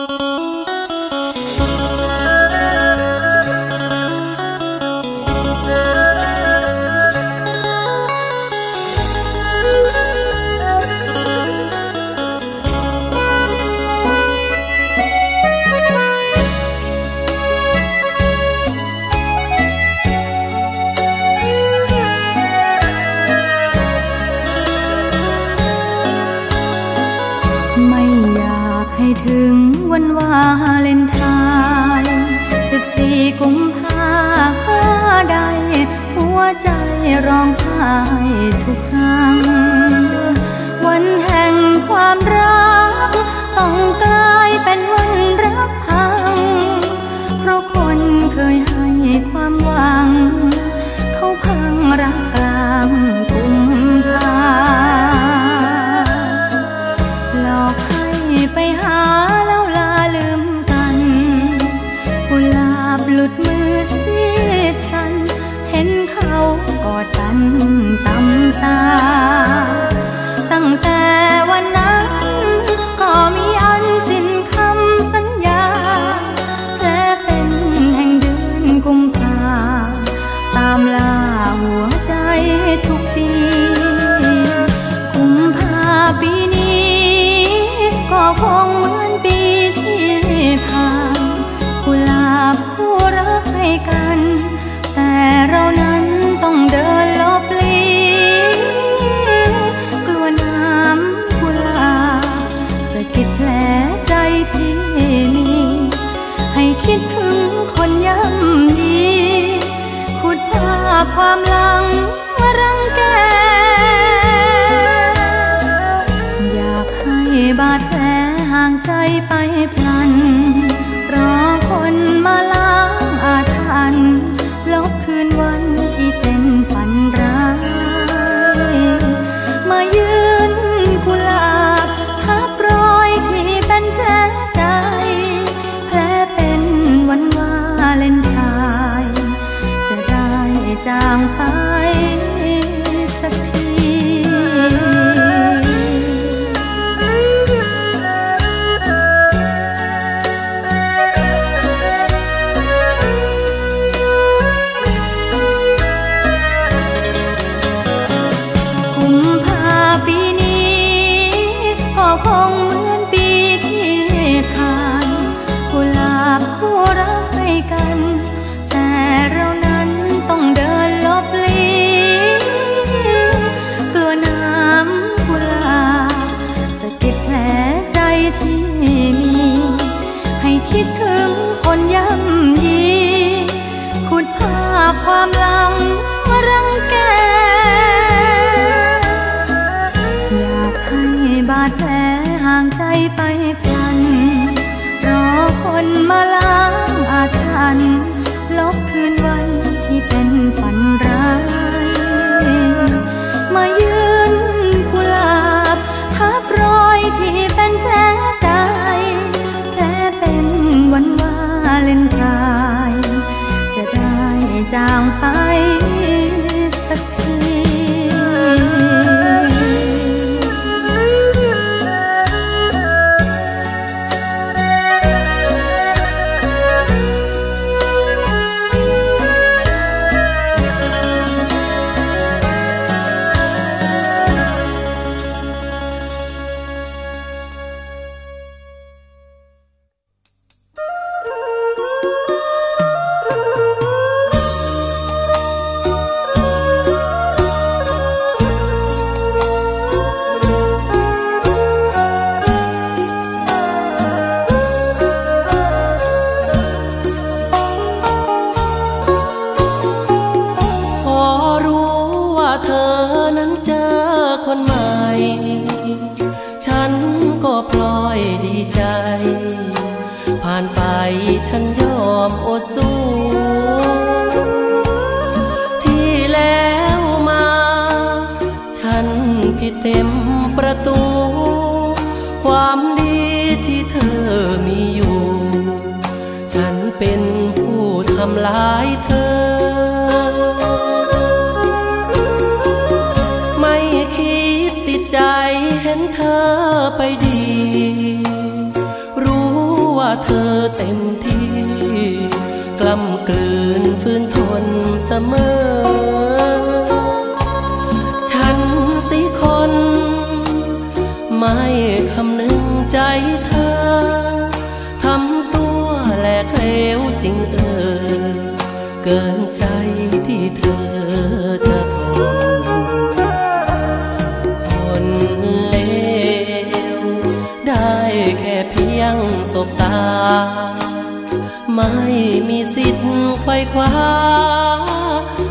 Música ร้องไห้ทุก Ta ความล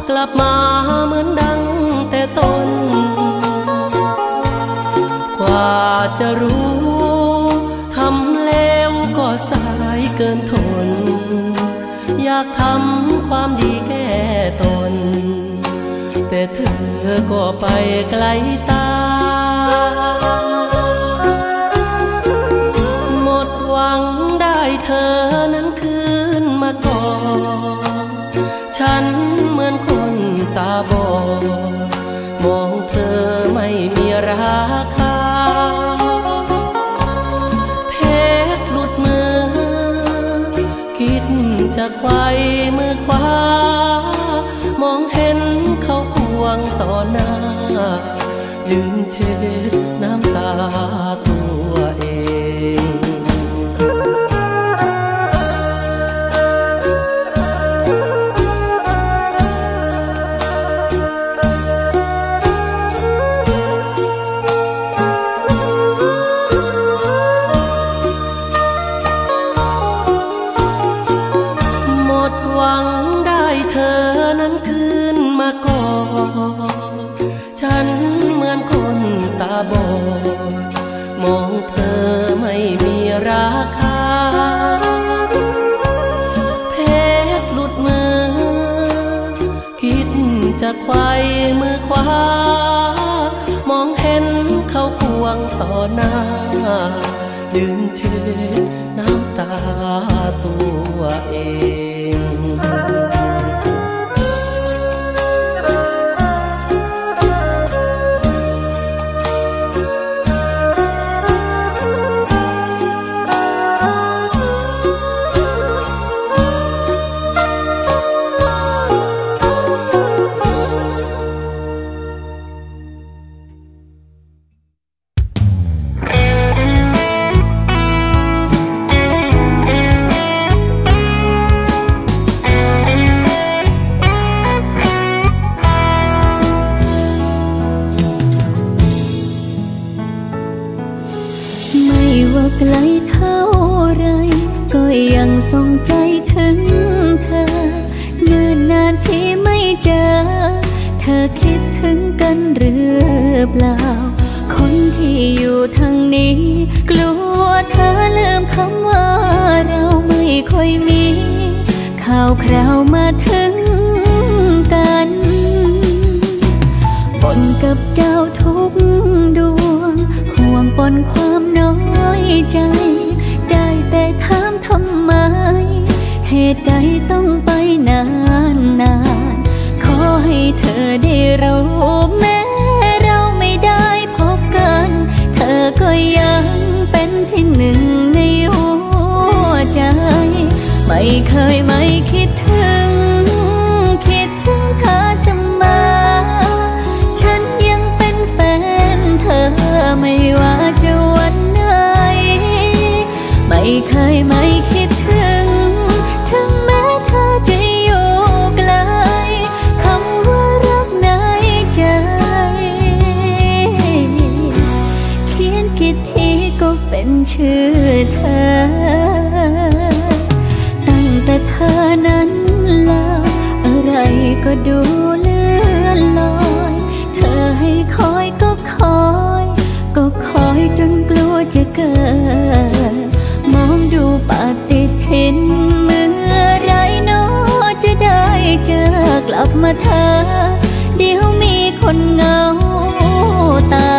กลับมาเหมือนดังแต่ต้น กว่าจะรู้ทำแล้วก็สายเกินทน อยากทำความดีแก่ตน แต่เธอก็ไปไกลตา to น้ำตาตัวเอง ก็ดูเลื่อนลอย เธอให้คอยก็คอย ก็คอยจนกลัวจะเกิด มองดูปฏิทินเมื่อไรนอจะได้เจอกลับมาเธอ เดี๋ยวมีคนเงาตา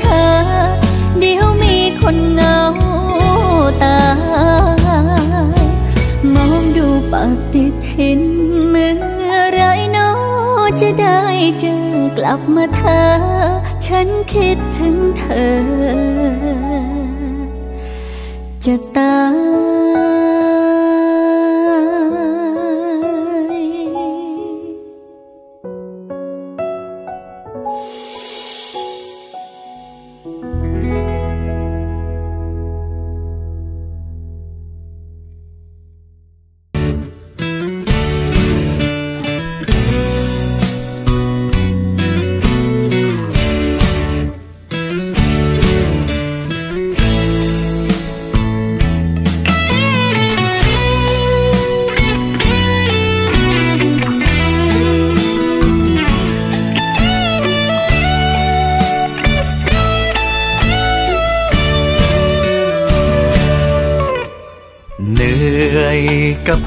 เธอ เดี๋ยวมีคนเหงาตายมองดูปฏิทินเมื่อไรเนอจะได้เจอกลับมาเธอ ฉันคิดถึงเธอ จะตาย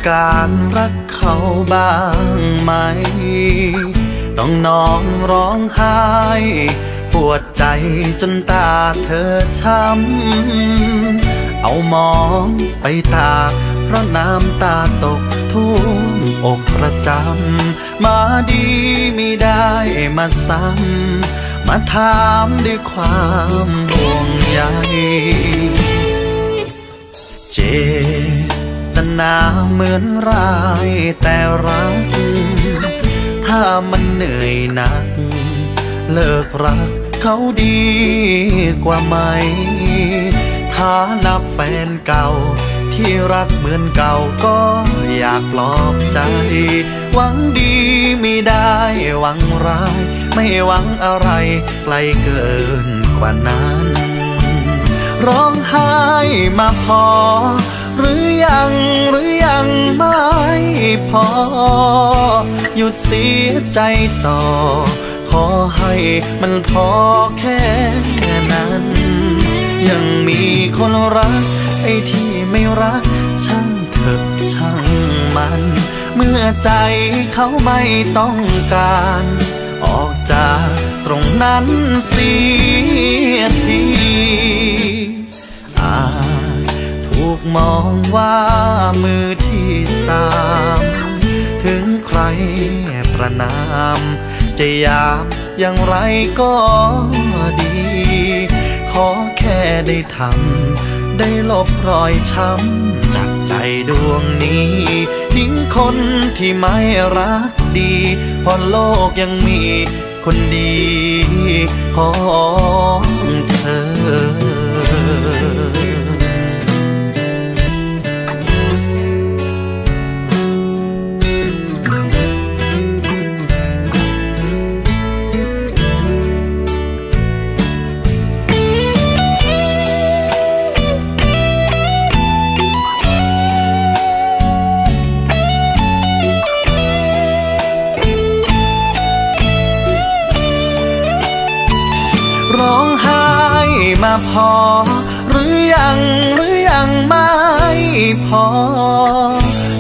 การรักเขาบ้างไหม ต้องนอนร้องไห้ ปวดใจจนตาเธอช้ำ เอามองไปตาเพราะน้ำตาตกท่วมอกประจำ มาดีไม่ได้มาซ้ำ มาถามด้วยความห่วงใยเจ นาเหมือนรายแต่รัก ถ้ามันเหนื่อยหนัก เลิกรักเขาดีกว่าไหมถ้านับแฟนเก่า ที่รักเหมือนเก่าก็อยากปลอบใจ หวังดีไม่ได้หวังร้าย ไม่หวังอะไรไกลเกินกว่านั้น ร้องไห้มาพอ หรือยังหรือยังไม่พอ หยุดเสียใจต่อ ขอให้มันพอแค่นั้น ยังมีคนรัก ไอ้ที่ไม่รัก ช่างเถอะช่างมัน เมื่อใจเขาไม่ต้องการ ออกจากตรงนั้นเสียที มองว่ามือที่สาม ถึงใครประนาม จะยามอย่างไรก็ดี ขอแค่ได้ทำได้ลบรอยช้ำจากใจดวงนี้ทิ้งคนที่ไม่รักดีเพอโลกยังมีคนดีของเธอ พอ หรือยังหรือยังไม่พอ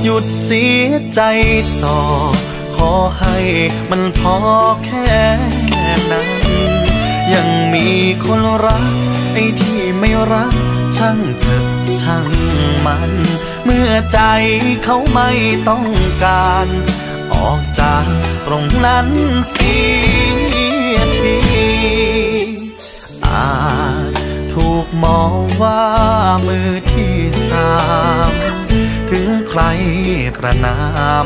หยุดเสียใจต่อ ขอให้มันพอแค่นั้น ยังมีคนรัก ไอ้ที่ไม่รัก ช่างเถอะช่างมัน เมื่อใจเขาไม่ต้องการ ออกจากตรงนั้นสี มองว่ามือที่สาม ถึงใครประนาม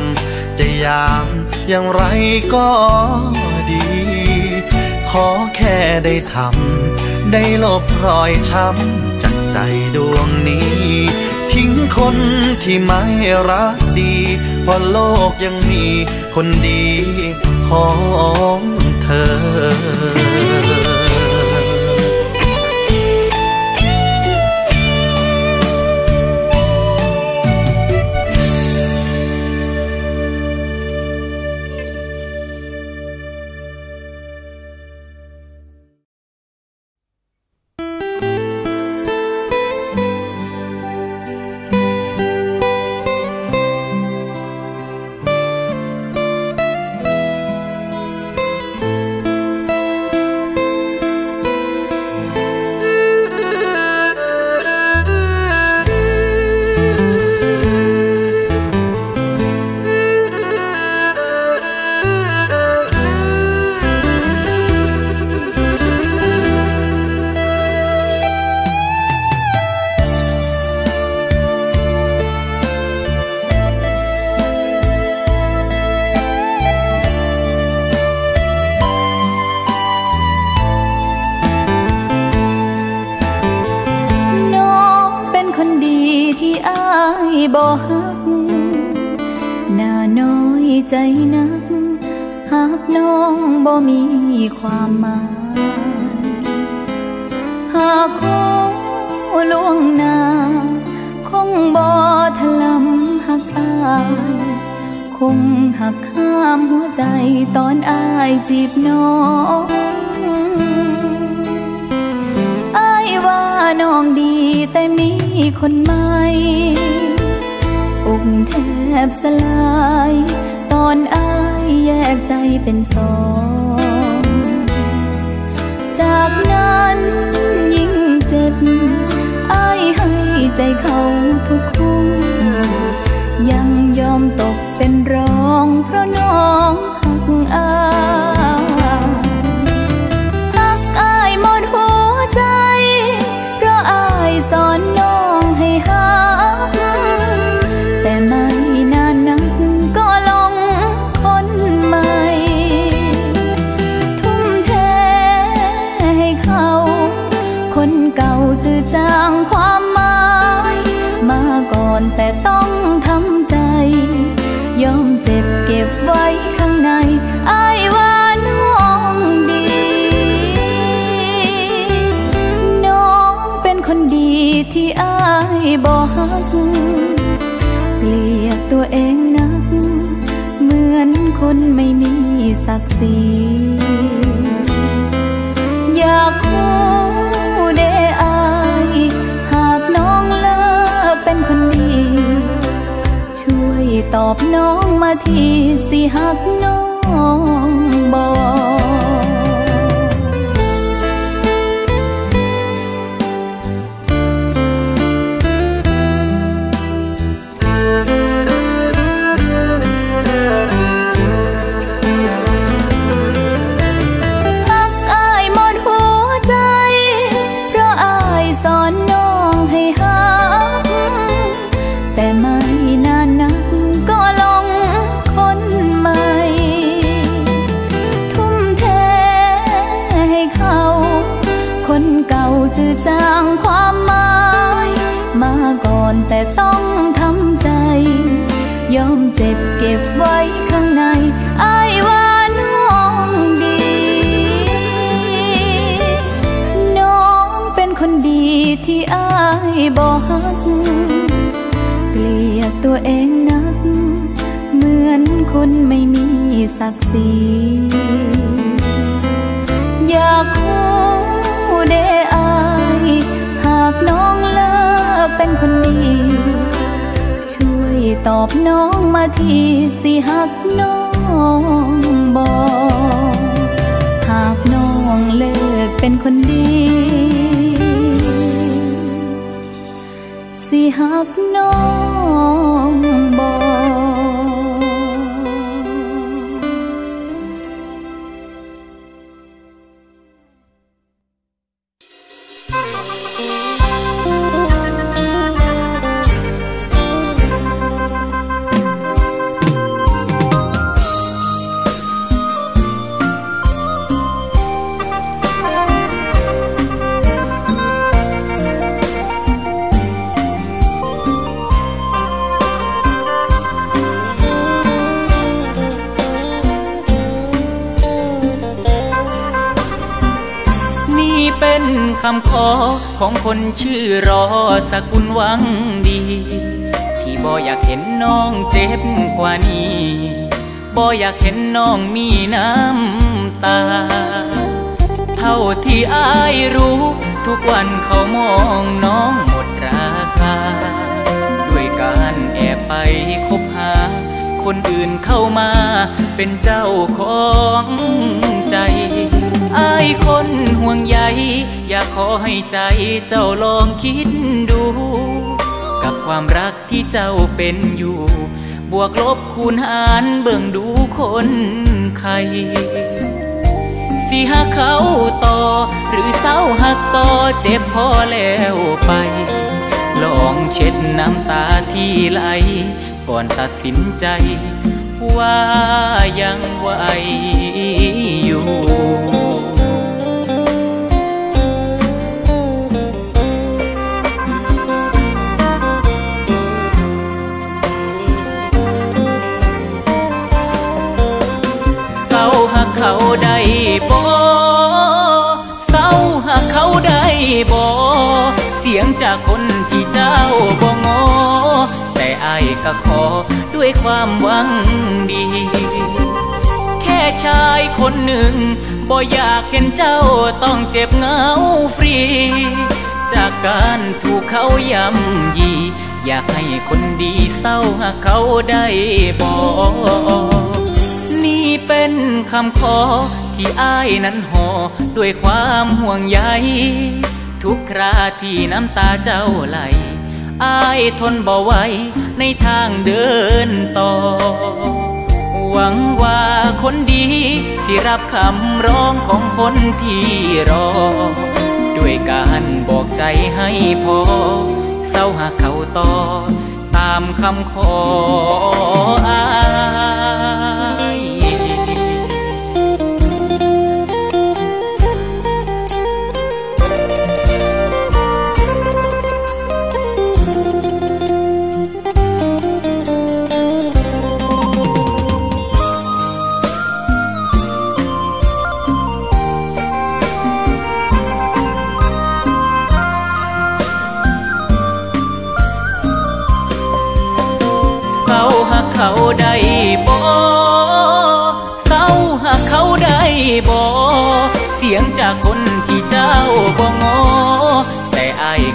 จะยามอย่างไรก็ดี ขอแค่ได้ทำ ได้ลบรอยช้ำจากใจดวงนี้ ทิ้งคคนที่ไม่รักดีเพราะโลกยังมีคนดีของเธอ หัวใจตอนอายจีบน้องอายว่าน้องดีแต่มีคนใหม่อกแทบสลาย ตอนอายแยกใจเป็นสอง จากนั้นยิ่งเจ็บอายให้ใจเขาทุกคนยังยอมตก เป็นรองเพราะน้องหักอายี อยากคู่เดอาย หากน้องเลิกเป็นคนดี ช่วยตอบน้องมาทีสิหักน้องบอก ศักดิ์ศรีอยากคู่เดอายหากน้องเลิกเป็นคนดี ช่วยตอบน้องมาทีสิหักน้องบอกหากน้องเลิกเป็นคนดี สิหักน้อง คนชื่อรอสกุลหวังดี ที่บ่อยากเห็นน้องเจ็บกว่านี้บ่อยากเห็นน้องมีน้ำตา เท่าที่อายรู้ ทุกวันเขามองน้องหมดราคา ด้วยการแอบไปคบหา คนอื่นเข้ามาเป็นเจ้าของใจ อายคนห่วงใยอยากขอให้ใจเจ้าลองคิดดู กับความรักที่เจ้าเป็นอยู่ บวกลบคูณหารเบิ่งดูคนใครสิหักเขาต่อ หรือเศร้าหักต่อเจ็บพอแล้วไป ลองเช็ดน้ำตาที่ไหล ก่อนตัดสินใจ ว่ายังไหวอยู่ เขาได้บ่เศร้าหักเขาได้บ่เสียงจากคนที่เจ้าบ่งอแต่อายก็ขอด้วยความหวังดี แค่ชายคนหนึ่งบ่อยากเห็นเจ้าต้องเจ็บเหงาฟรี จากการถูกเขาย่ำยี อยากให้คนดีเศร้าหากเขาได้บอก นี่เป็นคำขอที่อ้ายนั้นห่อด้วยความห่วงใย ทุกคราที่น้ำตาเจ้าไหลอ้ายทนบ่ไหวในทางเดินต่อ หวังว่าคนดีที่รับคำร้องของคนที่รอ ด้วยการบอกใจให้พอเศร้าหากเขาต่อ ตามคำขออาย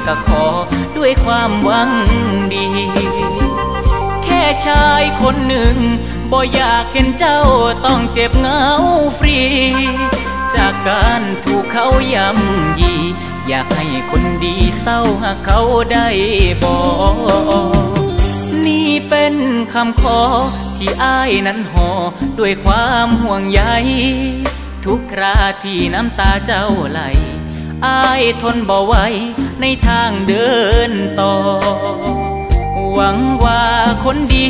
ก็ขอด้วยความหวังดี แค่ชายคนหนึ่งบ่อยากเห็นเจ้าต้องเจ็บเหงาฟรี จากการถูกเขาย่ำยี อยากให้คนดีเศร้าหากเขาได้บอกนี่เป็นคำขอที่อ้ายนั้นห่อด้วยความห่วงใยทุกคราที่น้ำตาเจ้าไหล อ้ายทนบ่ไหว ในทางเดินต่อ หวังว่าคนดี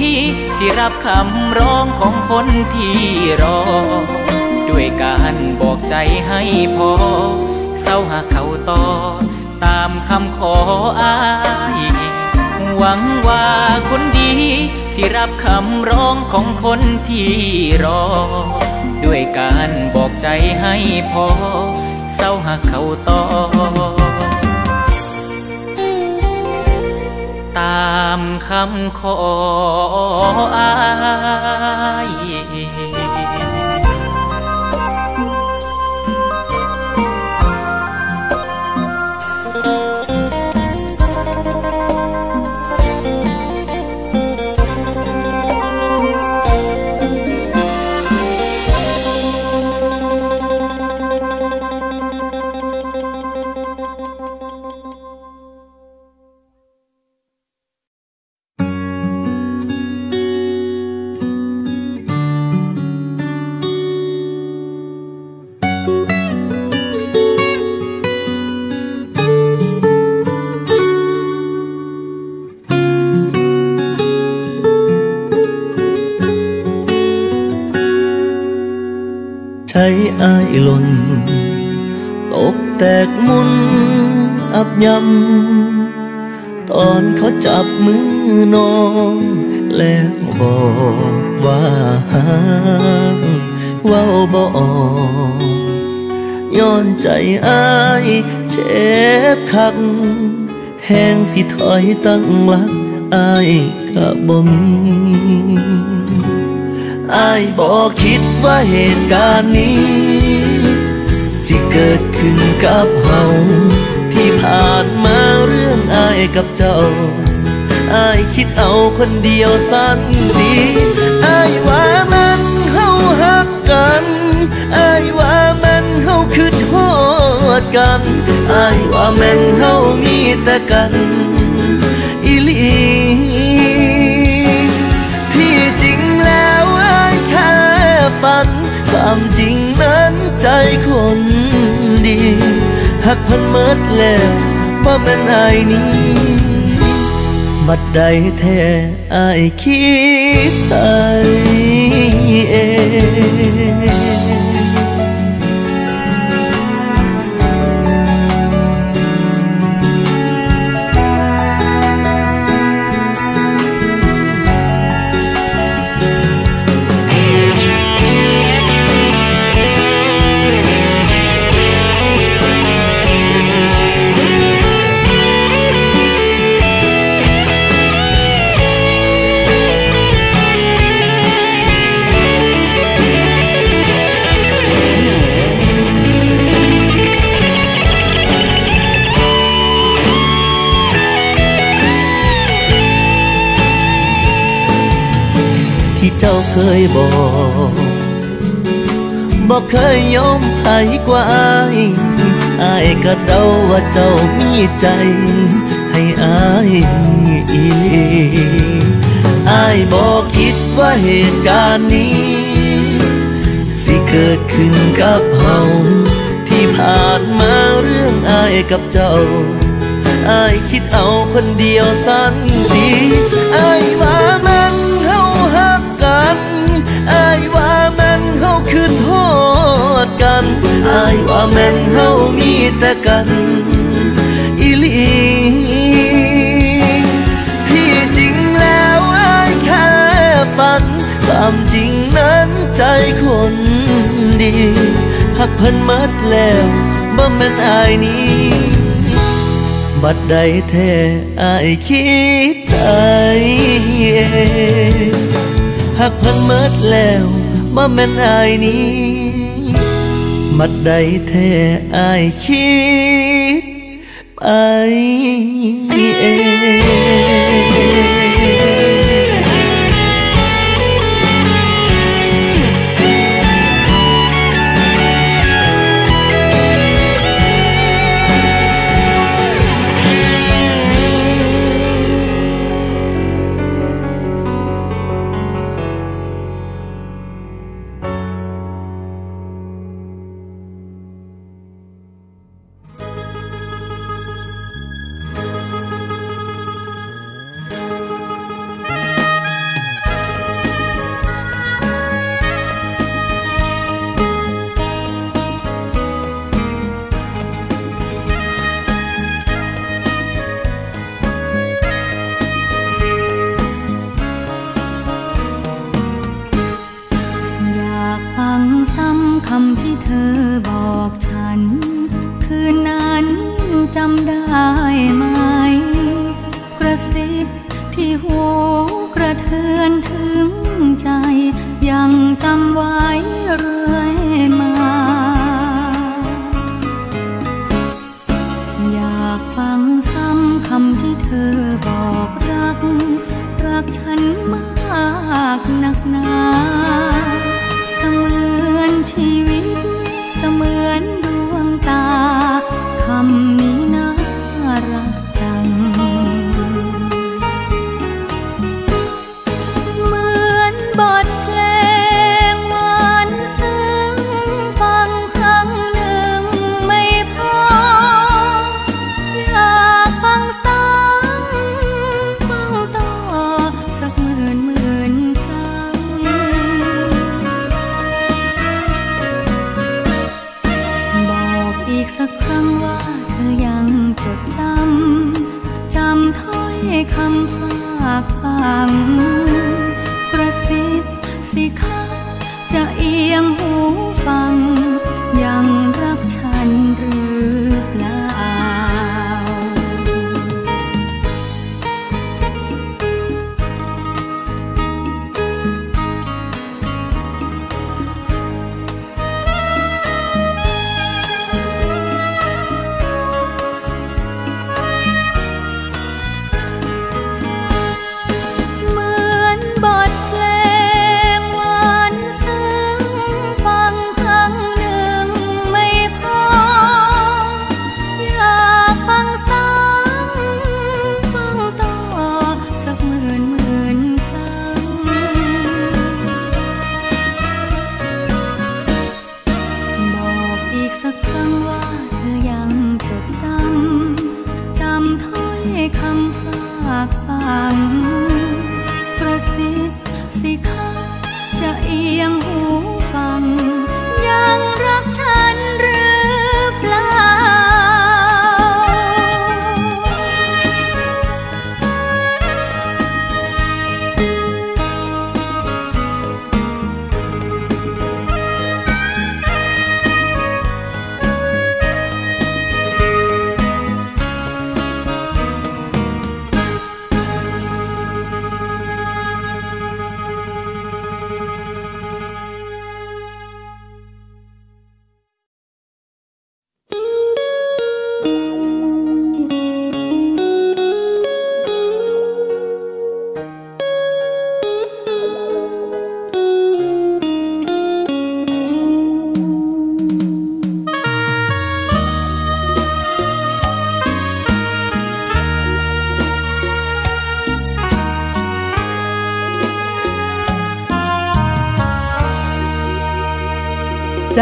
ที่รับคำร้องของคนที่รอ ด้วยการบอกใจให้พอเศร้าหากเขาต่อ ตามคำขออ้ายหวังว่าคนดีที่รับคำร้องของคนที่รอ ด้วยการบอกใจให้พอเศร้าหากเขาต่อ ตามคำขออ้าย ยำ ตอนเขาจับมือน้อง แล้วบอกว่าหักว้าบออกย้อนใจอายเจ็บคัก แห้งสิถอยตั้งหลักอายก็บ่มีอายบอกคิดว่าเหตุการณ์นี้ สิเกิดขึ้นกับเฮา ที่ผ่านมาเรื่องอายกับเจ้าอายคิดเอาคนเดียวสั้นดีอายว่ามันเฮาหักกันอายว่ามันเฮาคือโทษกันอายว่ามันเฮามีแต่กันอีลีที่จริงแล้วอายแค่ฝันความจริงนั้นใจคนดี หักพันเมิดแล้วว่าเป็นอายนี้ บัดใดแท้อายคิดไปเอง เคยบอกบอกเคยยอมให้กว่าอายอายก็เดาว่าเจ้ามีใจ ให้อายอีอายบอกคิดว่าเหตุการณ์นี้ สิเกิดขึ้นกับเฮาที่ผ่านมาเรื่องอายกับเจ้าอายคิดเอาคนเดียวสั้นดี อายว่ามันเฮามีแต่กันอีหลีที่จริงแล้วอายแค่ฝันความจริงนั้นใจคนดีหักเพิ่นมัดแล้วบ่แม่นอายนี้บัดใดแท้อายคิดไปเองหักเพิ่นเมิดแล้วบ่แม่นอายนี้ บัดใดแท้อ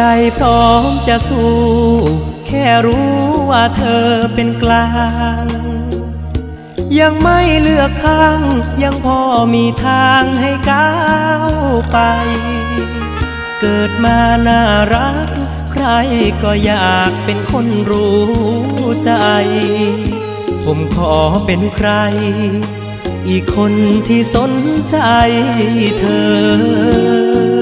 ใจพร้อมจะสู้ แค่รู้ว่าเธอเป็นกลาง ยังไม่เลือกข้าง ยังพอมีทางให้ก้าวไป เกิดมาน่ารัก ใครก็อยากเป็นคนรู้ใจ ผมขอเป็นใคร อีกคนที่สนใจเธอ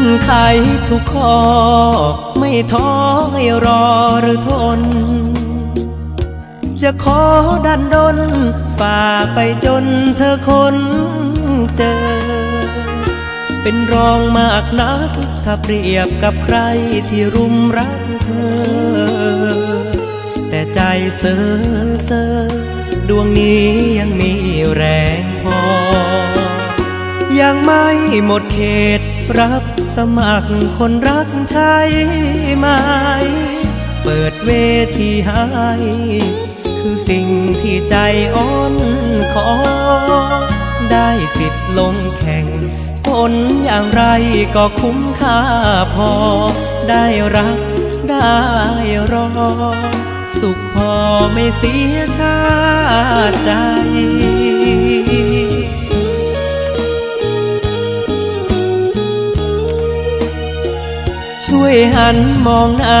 อนไขทุกข้อ ไม่ท้อให้รอหรือทน จะขอดันดนฝ่าไปจนเธอคนเจอ เป็นรองมากนัก ถ้าเปรียบกับใครที่รุมรักเธอ แต่ใจเซ่อเซอดวงนี้ยังมีแรงพอ ยังไม่หมดเขตรับ สมัครคนรักใช่ไหม เปิดเวทีให้คือสิ่งที่ใจอ่อนขอ ได้สิทธิ์ลงแข่งผลอย่างไรก็คุ้มค่าพอ ได้รักได้รอ สุขพอไม่เสียชาติใจ ช่วยหันมองหน้า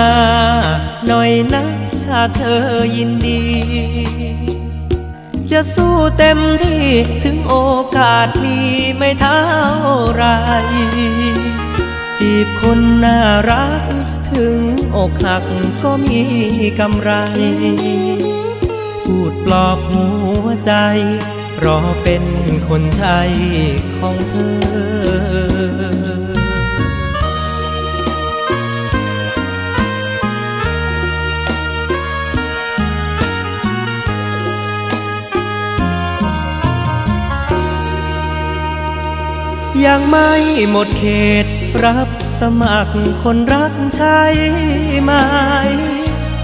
หน่อยนะถ้าเธอยินดี จะสู้เต็มที่ถึงโอกาสมีไม่เท่าไร จีบคนน่ารัก ถึงอกหักก็มีกำไร พูดปลอบหัวใจ รอเป็นคนใช้ของเธอ ยังไม่หมดเขตรับสมัครคนรักใช่ไหม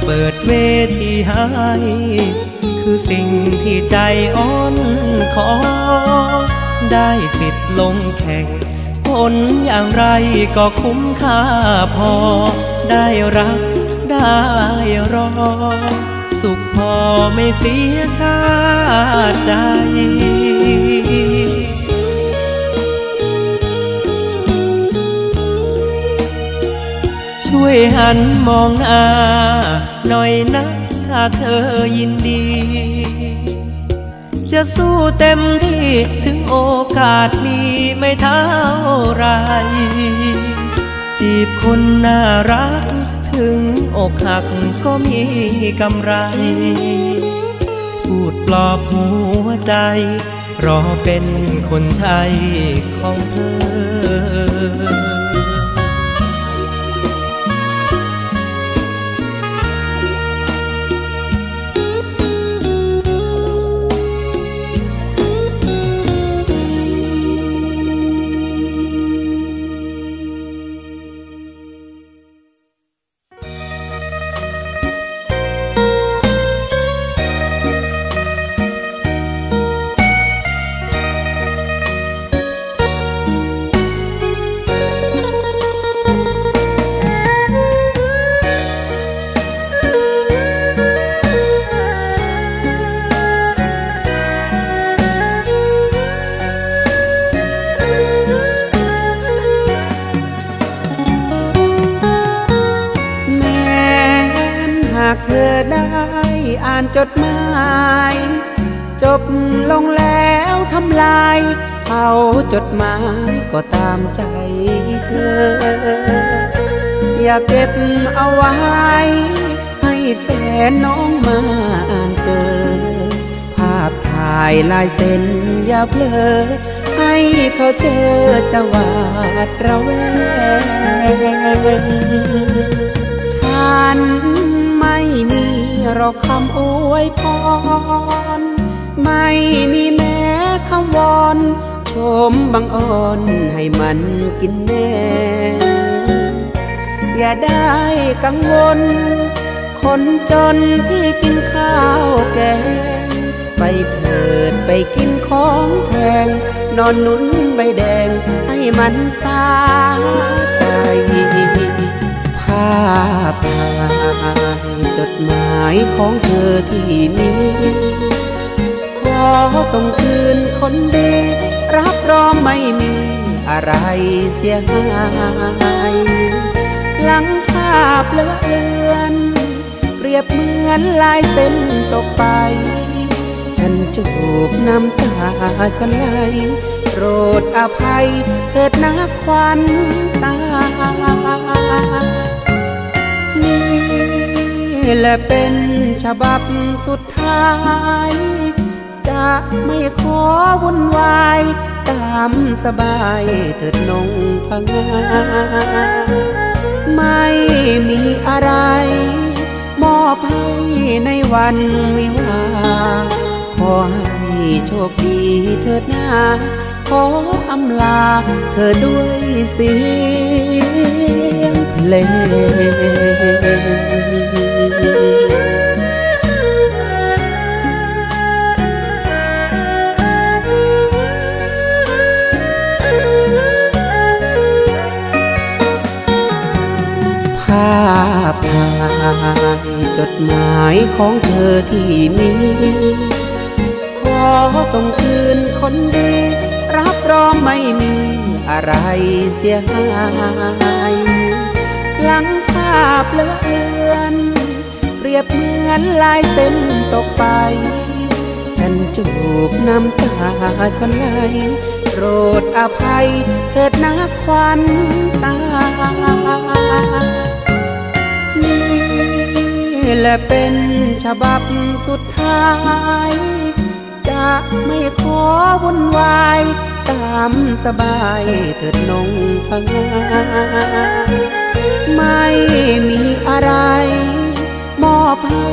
เปิดเวทีให้คือสิ่งที่ใจอ่อนขอ ได้สิทธิ์ลงแข่งผลอย่างไรก็คุ้มค่าพอ ได้รักได้รอ สุขพอไม่เสียชาติใจ ช่วยหันมองหน้าหน่อยนะถ้าเธอยินดี จะสู้เต็มที่ถึงโอกาสมีไม่เท่าไร จีบคนน่ารัก ถึงอกหักก็มีกำไร พูดปลอบหัวใจ รอเป็นคนใช้ของเธอ นน้องมาอ่านเจอ ภาพถ่ายลายเส้นอย่าเพลอ ให้เขาเจอจะวาดระแวง ฉันไม่มีรอกคำอวยพร ไม่มีแม้คำวอนชมบังอ่อนให้มันกินแน่ อย่าได้กังวล คนจนที่กินข้าวแกงไปเถิดไปกินของแพง นอนนุ่นใบแดงให้มันสาใจ ภาพถ่ายจดหมายของเธอที่มีขอส่งคืนคนดี รับรองไม่มีอะไรเสียหาย หลังภาพเลือนเป รียบเหมือนลายเส้นตกไป ฉันจูบน้ำตาฉันไหลโปรดอภัยเถิดนักควันตา นี่แหละเป็นฉบับสุดท้าย จะไม่ขอวุ่นวาย ตามสบายเถิดนงพังงาไม่มีอะไร ให้ในวันวิวา ขอให้โชคดีเถิดนาขออำลาเธอด้วยเสียงเพลง ภาพถ่ายจดหมายของเธอที่มี ขอส่งคืนคนดี รับรองไม่มีอะไรเสียหายหลังภาพเลือนเปรียบเหมือนลายเส้นตกไป ฉันจูบน้ำตาฉันไหลโปรดอภัยเถิดนักควันตา และเป็นฉบับสุดท้าย จะไม่ขอวุ่นวาย ตามสบายเถิดนงพังาไม่มีอะไร มอบให้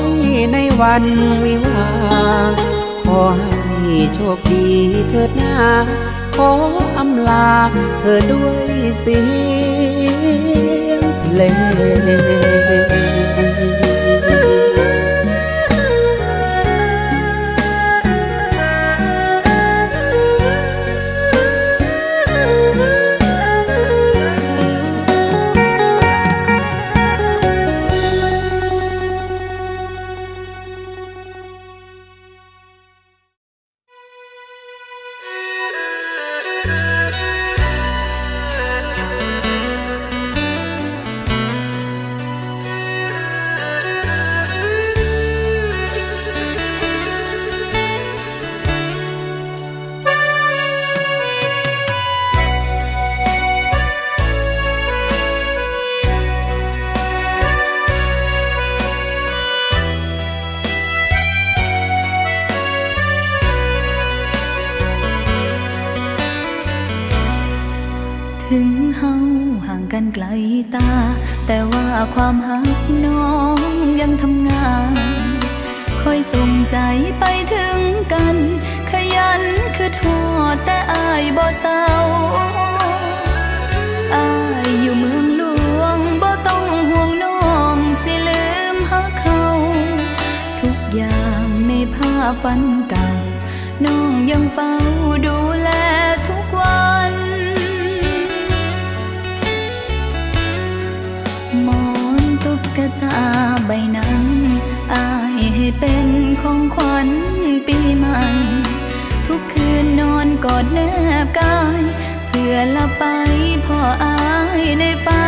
ในวันวิวา ขอให้โชคดีเถิดนาขออำลาเธอด้วยเสียงเพลงา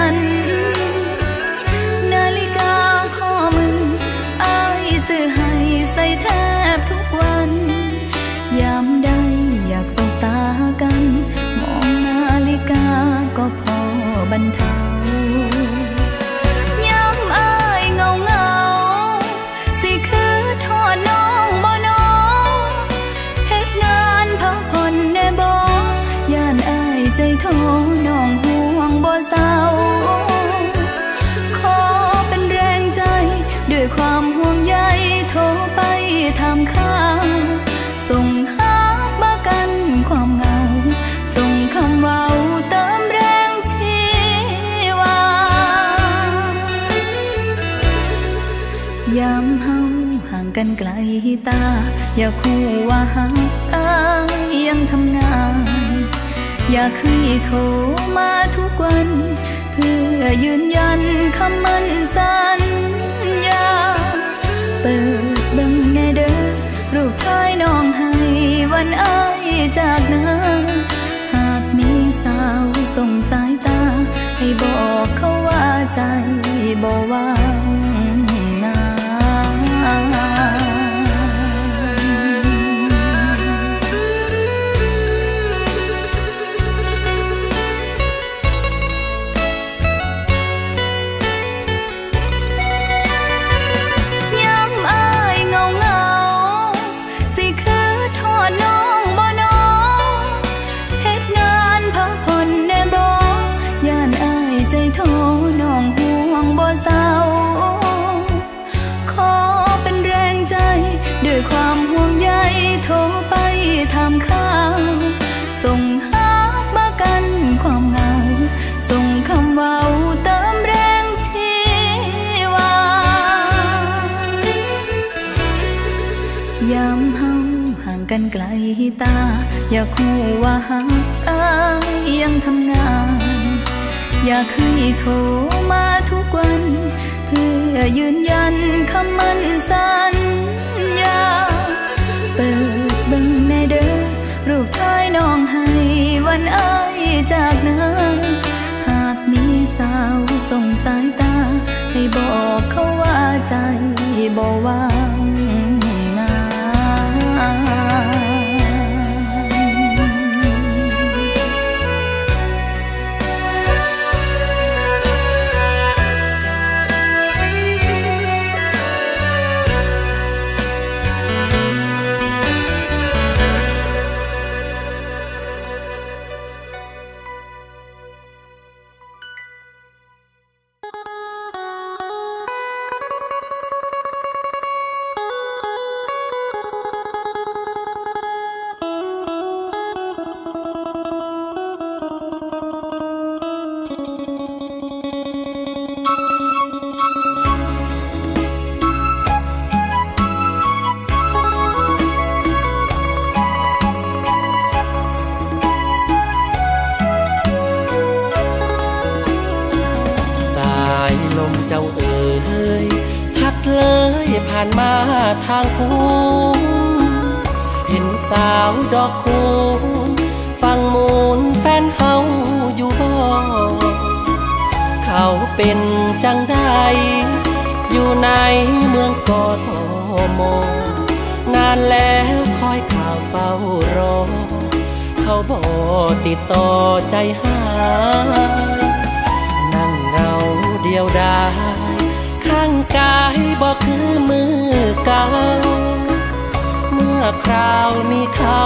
ไกลตา อย่าคู่ว่าหักอายยังทำงาน อยากให้โทรมาทุกวัน เพื่อยืนยันคำมั่นสัญญา เปิดบิ่งแน่เด้อรูปท้ายน้องให้วันอายจากนาหากมีสาวส่งสายตา ให้บอกเขาว่าใจบ่ว่า ไกลตา อยากคู่ว่าหักอายยังทำงาน อยากให้โทรมาทุกวัน เพื่อยืนยันคำมั่นสัญญา เปิดบิ่งแน่เด้อรูปท้ายน้องให้วันอายจากนาหากมีสาวส่งสายตา ให้บอกเขาว่าใจบ่ว่าง ผ่านมาทางภูเห็นสาวดอกคูณฟังมูลแฟนเฮาอยู่บ่เขาเป็นจังได้อยู่ในเมืองกอทมนานแล้วคอยข่าวเฝ้ารอ เขาบ่ติดต่อใจหายนั่งเงาเดียวดาย กายบอกคือมือเก่าเมื่อคราวมีเขา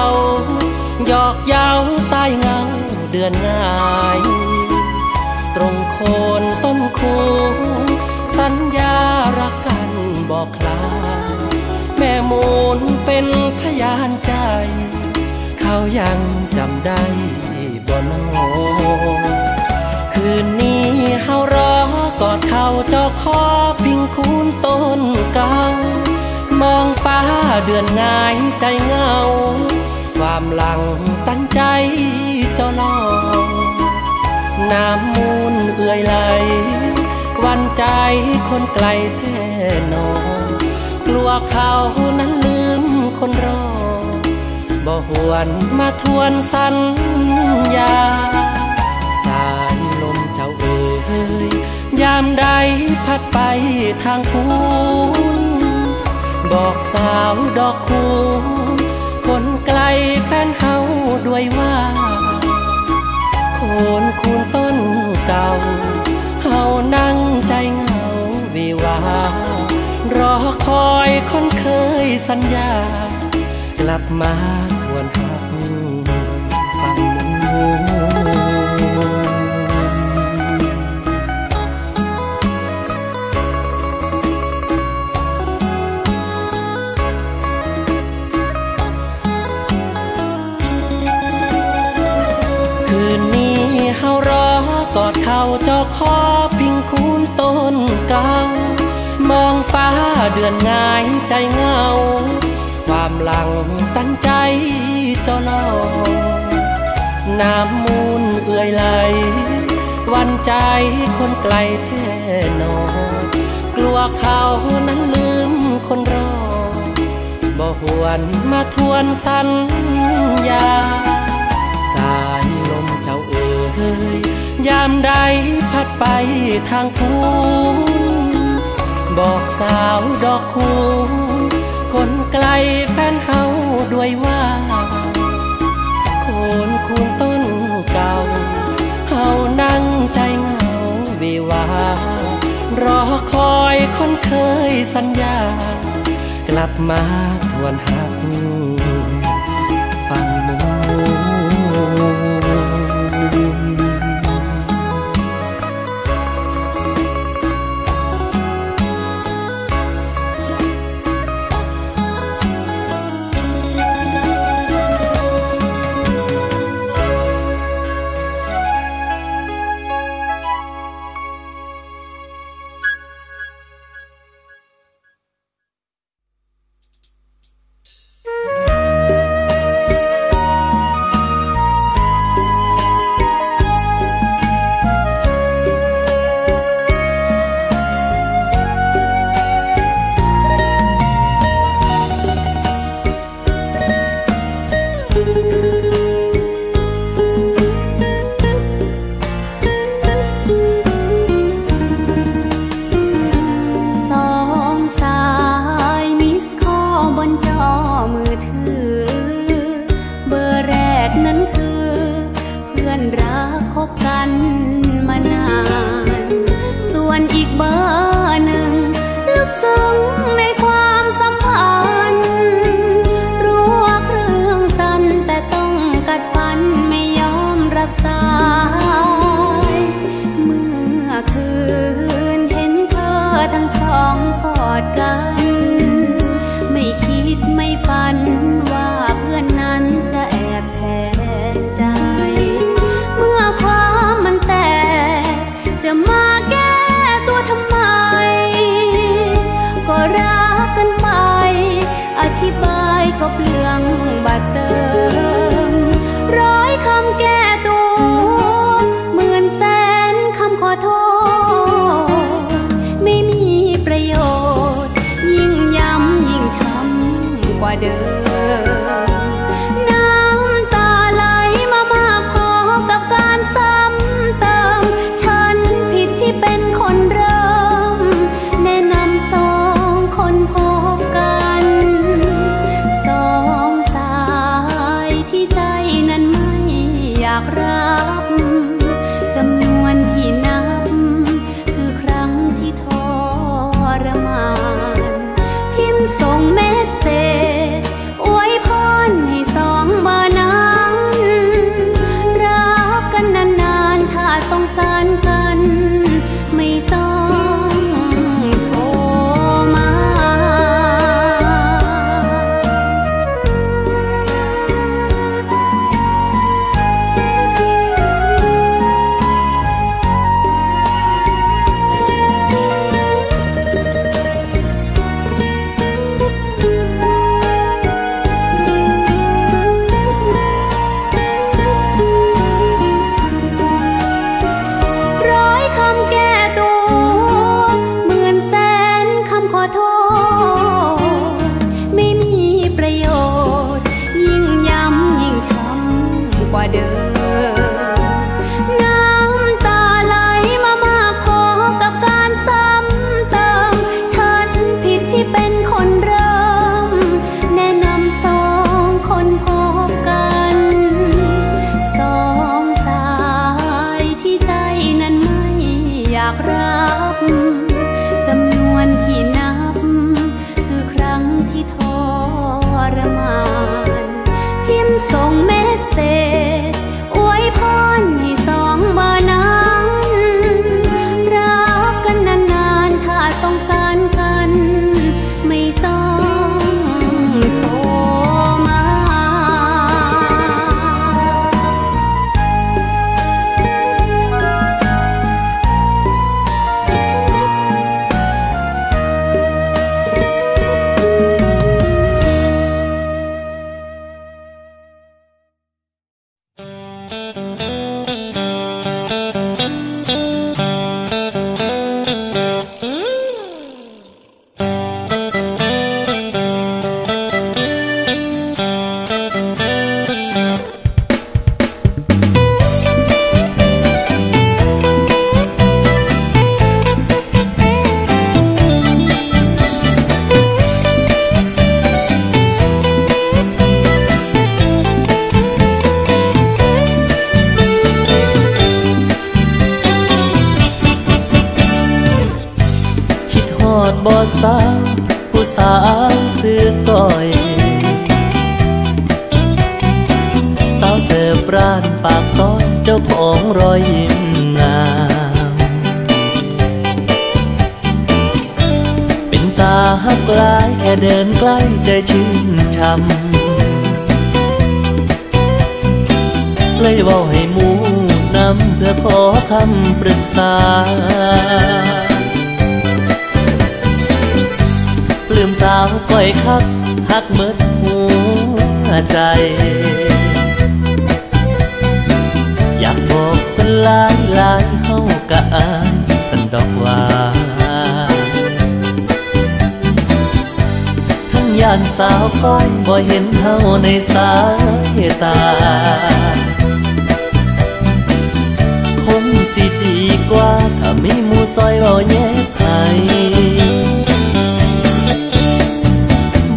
หยอกเย้าใต้เงาเดือนง่ายตรงโคนต้นคูสัญญารักกันบอกคลาแม่มูลเป็นพยานใจ เขายังจำได้บ่นอคืน เขาจอกคอพิงคูนต้นเก่ามองฟ้าเดือนง่ายใจเหงา ความหลังตั้งใจเจ้าลอน้ำมูลเอื่อยไหล วันใจคนไกลแท่นอนกลัวเขานั้นลืมคนรอบ่หวนมาทวนสัญญาามใดพัดไปทางคูนบอกสาวดอกคูณคนไกลแฟนเฮาด้วยว่า โคนคูณต้นเก่าเฮานั่งใจเหงาวิวารอคอยคนเคยสัญญา กลับมาควรหักฟังมูลาเขาจอกคอพิงคูนต้นเก่ามองฟ้าเดือนง่ายใจเงา ความหลังตั้งใจเจ้าเลอน้ำมูลเอื่อยไหล วันใจคนไกลแท้นอกลัวเขานั้นลืมคนรอบ่หวนมาทวนสัญญา สายลมเจ้าเอ๋ย ยามใดพัดไปทางคูบอกสาวดอกคูคนไกลแฟนเฮาด้วยว่าโคนคูนต้นเก่าเฮานั่งใจเหงาวิวารอคอยคนเคยสัญญากลับมาทวนหักานสาวก้อยบ่เห็นเฮาในสายตา คงสิดีกว่า ถ้ามีมูซอยเบาแยกให้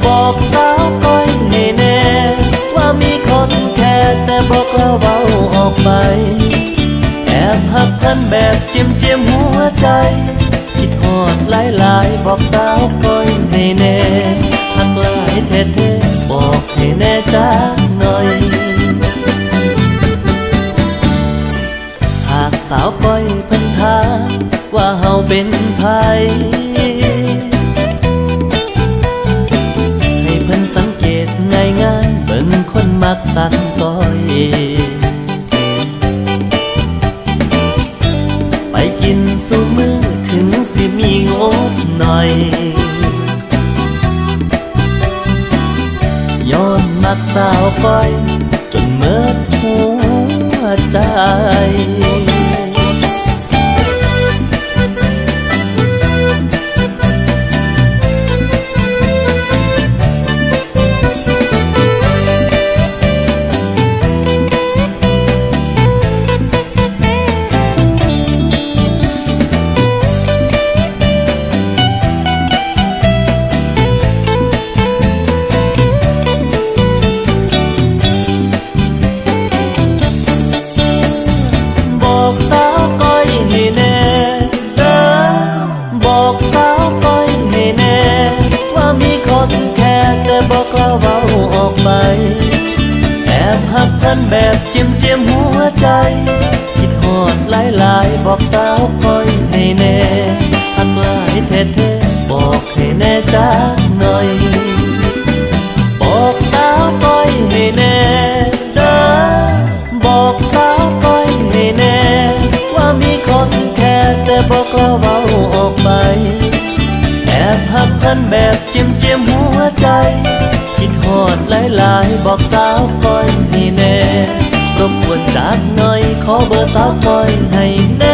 บอกสาวก้อยให้แน่ ว่ามีคนแค่แต่บอกเราเบาออกไป แอบหักกันแบบเจิ้มเจิ้มหัวใจ คิดหอดหลายหลายๆ บอกสาวก้อยให้แน่ หักหลายเท่ๆบอกให้แน่จ้าหน่อย หากสาวก้อยเพิ่นทามว่าเฮาเป็นไผให้เพิ่นสังเกตง่ายๆเบิ่งคนมักสักก้อยไปกินสู้มือถึงสิมีงบหน่อย อนมักสาวก้อย จนเมิดหัวใจ จากน้อยขอเบอร์สาวคอยให้แน